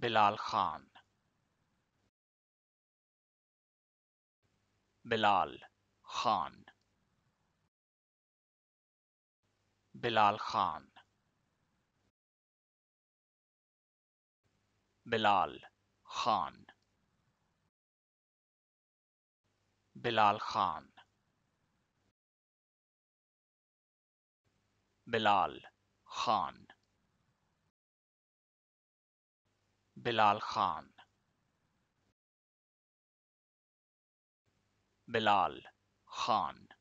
Bilal Khan. Bilal Khan. Bilal Khan. Bilal Khan. Bilal Khan. Bilal Khan. Bilal Khan. Bilal Khan.